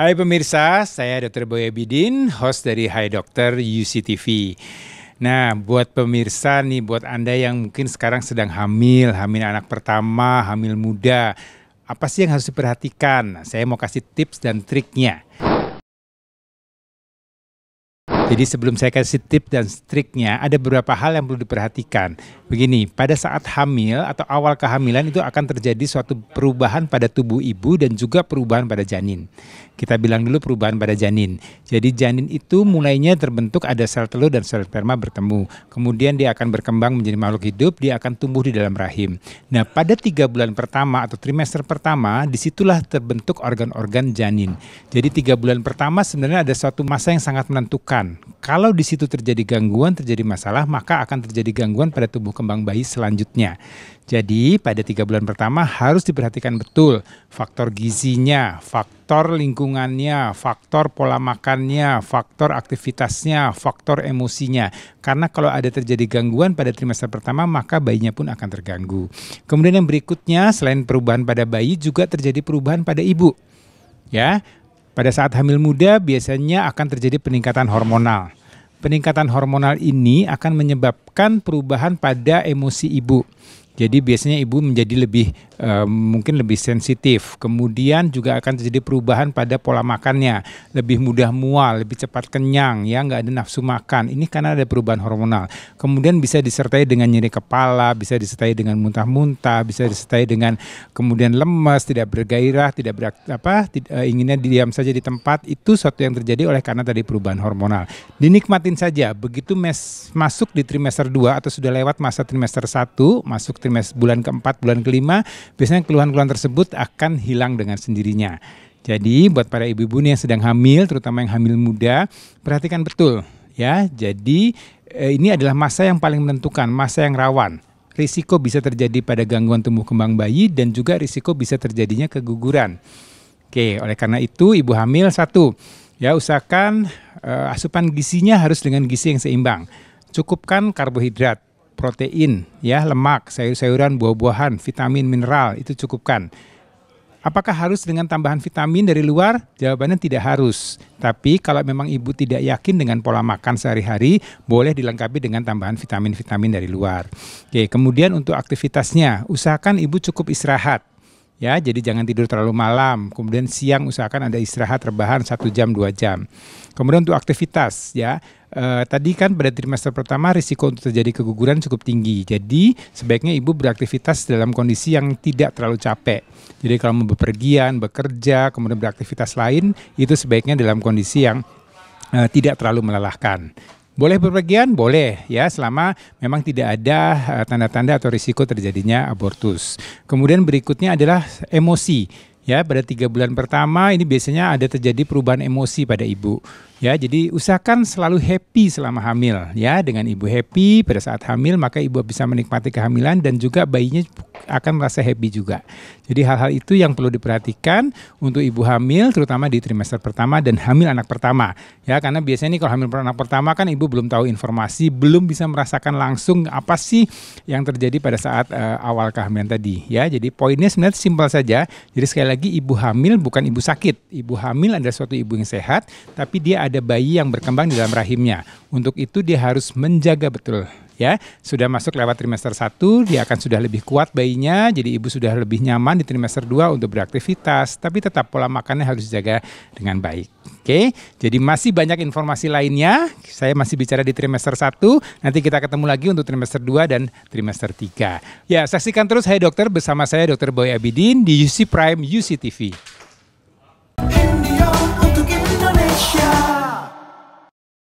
Hai pemirsa, saya Dr. Boy Abidin, host dari Hai Dokter UCTV. Nah, buat pemirsa nih, buat Anda yang mungkin sekarang sedang hamil, hamil anak pertama, hamil muda, apa sih yang harus diperhatikan? Saya mau kasih tips dan triknya. Jadi sebelum saya kasih tips dan triknya, ada beberapa hal yang perlu diperhatikan. Begini, pada saat hamil atau awal kehamilan itu akan terjadi suatu perubahan pada tubuh ibu dan juga perubahan pada janin. Kita bilang dulu perubahan pada janin. Jadi janin itu mulainya terbentuk ada sel telur dan sel sperma bertemu. Kemudian dia akan berkembang menjadi makhluk hidup, dia akan tumbuh di dalam rahim. Nah, pada tiga bulan pertama atau trimester pertama, di situlah terbentuk organ-organ janin. Jadi tiga bulan pertama sebenarnya ada suatu masa yang sangat menentukan kalau di situ terjadi gangguan, terjadi masalah, maka akan terjadi gangguan pada tubuh kembang bayi selanjutnya. Jadi pada tiga bulan pertama harus diperhatikan betul faktor gizinya, faktor lingkungannya, faktor pola makannya, faktor aktivitasnya, faktor emosinya. Karena kalau ada terjadi gangguan pada trimester pertama maka bayinya pun akan terganggu. Kemudian yang berikutnya selain perubahan pada bayi juga terjadi perubahan pada ibu. Ya, pada saat hamil muda biasanya akan terjadi peningkatan hormonal. Peningkatan hormonal ini akan menyebabkan perubahan pada emosi ibu. Jadi biasanya ibu menjadi lebih uh, mungkin lebih sensitif. Kemudian juga akan terjadi perubahan pada pola makannya, lebih mudah mual, lebih cepat kenyang, ya nggak ada nafsu makan. Ini karena ada perubahan hormonal. Kemudian bisa disertai dengan nyeri kepala, bisa disertai dengan muntah-muntah, bisa disertai dengan kemudian lemas, tidak bergairah, tidak ber, apa tidak, uh, inginnya diam saja di tempat. Itu suatu yang terjadi oleh karena tadi perubahan hormonal. Dinikmatin saja. Begitu mes, masuk di trimester 2 atau sudah lewat masa trimester 1, masuk trimester bulan keempat, bulan kelima, biasanya keluhan-keluhan tersebut akan hilang dengan sendirinya. Jadi buat para ibu-ibu yang sedang hamil, terutama yang hamil muda, perhatikan betul ya. Jadi eh, ini adalah masa yang paling menentukan, masa yang rawan. Risiko bisa terjadi pada gangguan tumbuh kembang bayi dan juga risiko bisa terjadinya keguguran. Oke, oleh karena itu ibu hamil satu, ya usahakan uh, asupan gizinya harus dengan gizi yang seimbang. Cukupkan karbohidrat, protein, ya, lemak, sayur-sayuran, buah-buahan, vitamin, mineral itu cukupkan. Apakah harus dengan tambahan vitamin dari luar? Jawabannya tidak harus. Tapi kalau memang ibu tidak yakin dengan pola makan sehari-hari, boleh dilengkapi dengan tambahan vitamin-vitamin dari luar. Oke, kemudian untuk aktivitasnya, usahakan ibu cukup istirahat ya jadi jangan tidur terlalu malam. Kemudian siang usahakan ada istirahat rebahan satu jam dua jam. Kemudian untuk aktivitas ya eh, tadi kan pada trimester pertama risiko untuk terjadi keguguran cukup tinggi. Jadi sebaiknya ibu beraktivitas dalam kondisi yang tidak terlalu capek. Jadi kalau mau bepergian bekerja kemudian beraktivitas lain itu sebaiknya dalam kondisi yang eh, tidak terlalu melelahkan boleh berpergian? Boleh ya, selama memang tidak ada eh, tanda-tanda atau risiko terjadinya abortus. Kemudian berikutnya adalah emosi. Ya, pada tiga bulan pertama ini biasanya ada terjadi perubahan emosi pada ibu. Ya, jadi usahakan selalu happy selama hamil. Ya, dengan ibu happy pada saat hamil maka ibu bisa menikmati kehamilan dan juga bayinya akan merasa happy juga. Jadi hal-hal itu yang perlu diperhatikan untuk ibu hamil terutama di trimester pertama dan hamil anak pertama. Ya, karena biasanya nih kalau hamil anak pertama kan ibu belum tahu informasi, belum bisa merasakan langsung apa sih yang terjadi pada saat uh, awal kehamilan tadi. Ya, jadi poinnya sebenarnya simpel saja. Jadi sekali lagi ibu hamil bukan ibu sakit. Ibu hamil adalah suatu ibu yang sehat, tapi dia ada bayi yang berkembang di dalam rahimnya. Untuk itu dia harus menjaga betul ya. Sudah masuk lewat trimester 1 dia akan sudah lebih kuat bayinya jadi ibu sudah lebih nyaman di trimester 2 untuk beraktivitas. Tapi tetap pola makannya harus dijaga dengan baik oke? Jadi masih banyak informasi lainnya. Saya masih bicara di trimester 1 nanti kita ketemu lagi untuk trimester 2 dan trimester 3 ya saksikan terus Hai Dokter bersama saya Dokter Boy Abidin di UC Prime UC TV